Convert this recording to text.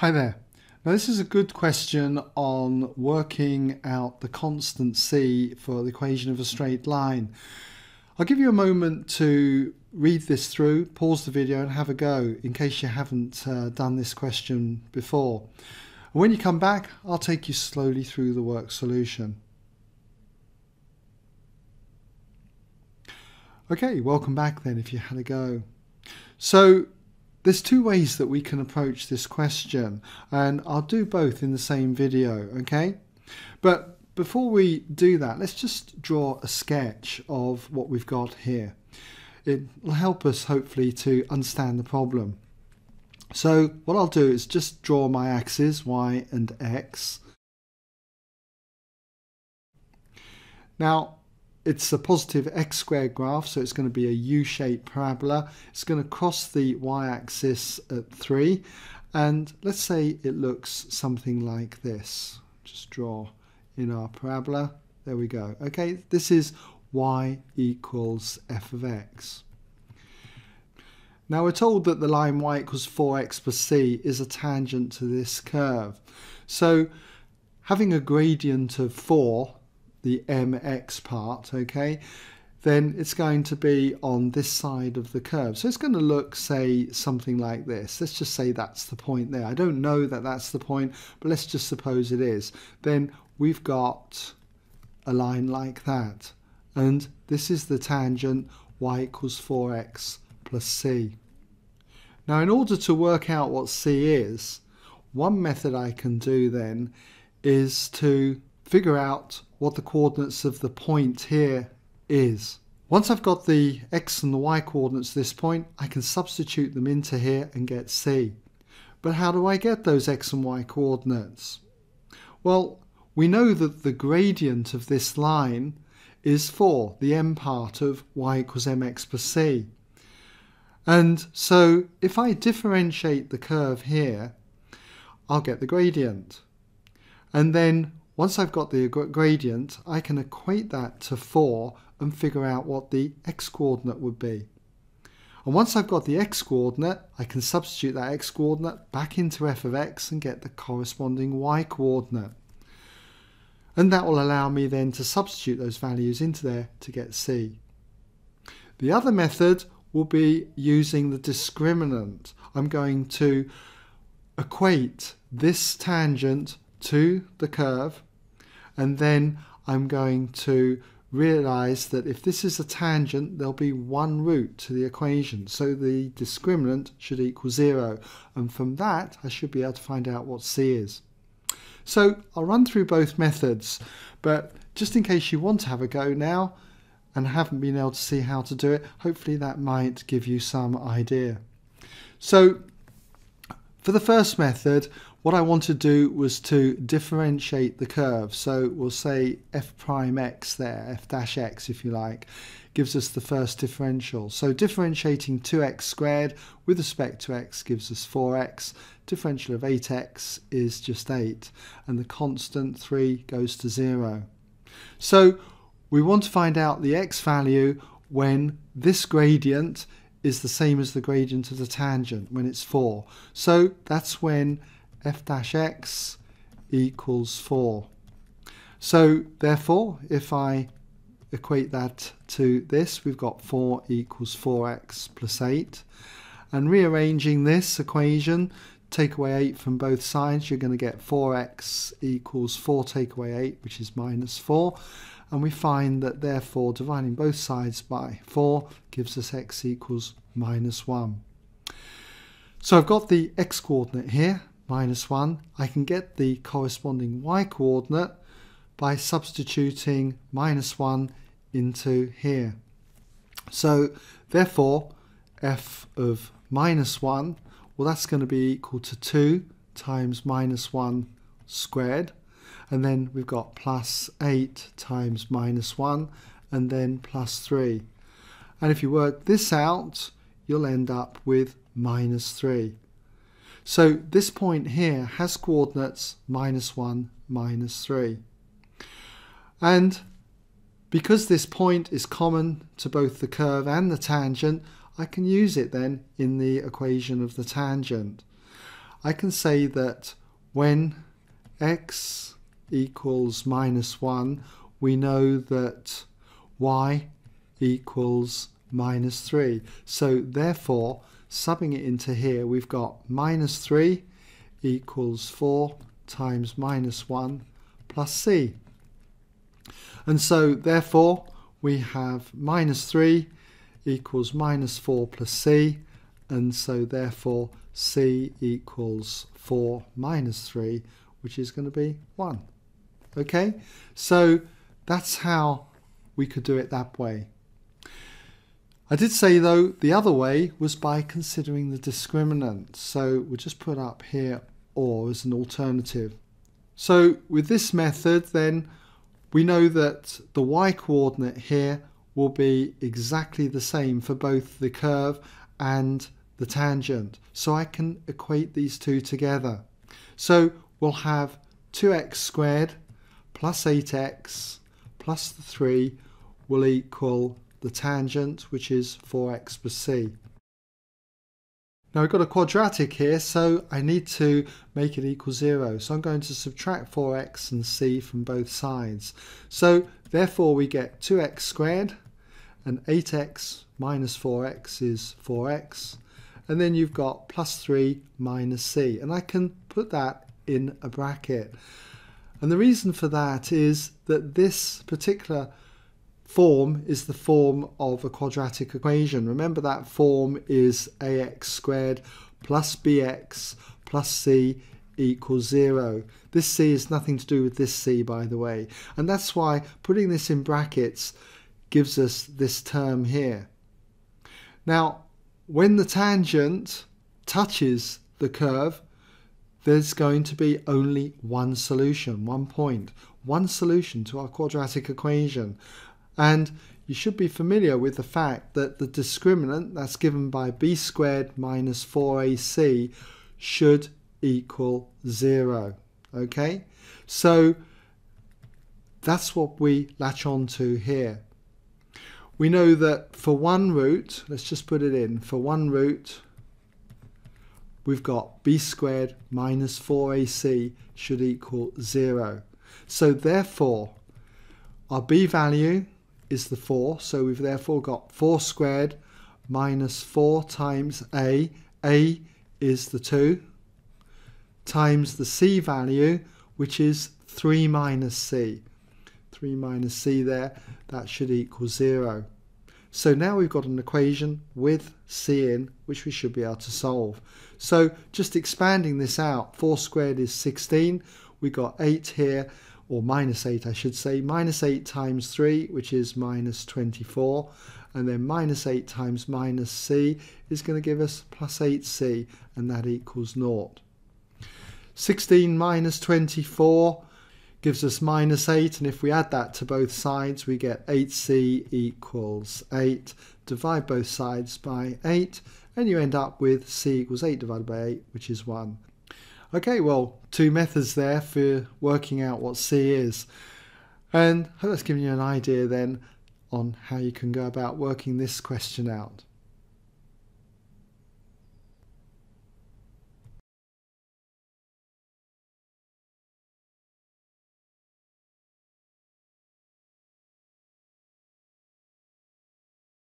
Hi there. Now this is a good question on working out the constant c for the equation of a straight line. I'll give you a moment to read this through, pause the video and have a go in case you haven't uh, done this question before. And when you come back, I'll take you slowly through the work solution. Okay, welcome back then if you had a go. So there's two ways that we can approach this question and I'll do both in the same video, okay? But before we do that, let's just draw a sketch of what we've got here. It will help us hopefully to understand the problem. So what I'll do is just draw my axes, y and x. Now it's a positive x squared graph, so it's going to be a u-shaped parabola. It's going to cross the y-axis at 3, and let's say it looks something like this. Just draw in our parabola. There we go. Okay, this is y equals f of x. Now we're told that the line y equals 4x plus c is a tangent to this curve. So having a gradient of 4 the mx part, okay, then it's going to be on this side of the curve. So it's going to look, say, something like this. Let's just say that's the point there. I don't know that that's the point, but let's just suppose it is. Then we've got a line like that. And this is the tangent y equals 4x plus c. Now, in order to work out what c is, one method I can do then is to figure out what the coordinates of the point here is. Once I've got the x and the y coordinates this point, I can substitute them into here and get c. But how do I get those x and y coordinates? Well, we know that the gradient of this line is 4, the m part of y equals mx plus c. And so if I differentiate the curve here, I'll get the gradient. And then once I've got the gradient, I can equate that to 4 and figure out what the x-coordinate would be. And once I've got the x-coordinate, I can substitute that x-coordinate back into f of x and get the corresponding y-coordinate. And that will allow me then to substitute those values into there to get c. The other method will be using the discriminant. I'm going to equate this tangent to the curve and then I'm going to realize that if this is a tangent there'll be one root to the equation so the discriminant should equal zero and from that I should be able to find out what c is. So I'll run through both methods but just in case you want to have a go now and haven't been able to see how to do it hopefully that might give you some idea. So for the first method what I want to do was to differentiate the curve. So we'll say f prime x there, f dash x if you like, gives us the first differential. So differentiating 2x squared with respect to x gives us 4x. Differential of 8x is just 8. And the constant 3 goes to 0. So we want to find out the x value when this gradient is the same as the gradient of the tangent when it's 4. So that's when f dash x equals 4. So therefore, if I equate that to this, we've got 4 equals 4x plus 8. And rearranging this equation, take away 8 from both sides, you're going to get 4x equals 4 take away 8, which is minus 4. And we find that therefore dividing both sides by 4 gives us x equals minus 1. So I've got the x coordinate here, minus 1, I can get the corresponding y coordinate by substituting minus 1 into here. So therefore f of minus 1, well that's going to be equal to 2 times minus 1 squared and then we've got plus 8 times minus 1 and then plus 3. And if you work this out you'll end up with minus 3. So this point here has coordinates minus 1, minus 3. And because this point is common to both the curve and the tangent, I can use it then in the equation of the tangent. I can say that when x equals minus 1, we know that y equals minus 3. So therefore, subbing it into here, we've got minus 3 equals 4 times minus 1 plus c. And so therefore, we have minus 3 equals minus 4 plus c, and so therefore c equals 4 minus 3, which is going to be 1. Okay, so that's how we could do it that way. I did say though the other way was by considering the discriminant. So we'll just put up here or as an alternative. So with this method then we know that the y coordinate here will be exactly the same for both the curve and the tangent. So I can equate these two together. So we'll have 2x squared plus 8x plus the 3 will equal the tangent, which is 4x plus c. Now I've got a quadratic here, so I need to make it equal 0. So I'm going to subtract 4x and c from both sides. So therefore we get 2x squared, and 8x minus 4x is 4x. And then you've got plus 3 minus c. And I can put that in a bracket. And the reason for that is that this particular form is the form of a quadratic equation. Remember that form is ax squared plus bx plus c equals 0. This c is nothing to do with this c by the way and that's why putting this in brackets gives us this term here. Now when the tangent touches the curve there's going to be only one solution, one point, one solution to our quadratic equation and you should be familiar with the fact that the discriminant that's given by b squared minus 4ac should equal 0. Okay, so that's what we latch on to here. We know that for one root, let's just put it in, for one root we've got b squared minus 4ac should equal 0. So therefore our b value is the 4. So we've therefore got 4 squared minus 4 times a. a is the 2 times the c value, which is 3 minus c. 3 minus c there, that should equal 0. So now we've got an equation with c in, which we should be able to solve. So just expanding this out, 4 squared is 16. We've got 8 here or minus 8 I should say, minus 8 times 3 which is minus 24 and then minus 8 times minus c is going to give us plus 8c and that equals 0. 16 minus 24 gives us minus 8 and if we add that to both sides we get 8c equals 8 divide both sides by 8 and you end up with c equals 8 divided by 8 which is 1 Okay, well, two methods there for working out what C is. And I hope that's given you an idea then on how you can go about working this question out.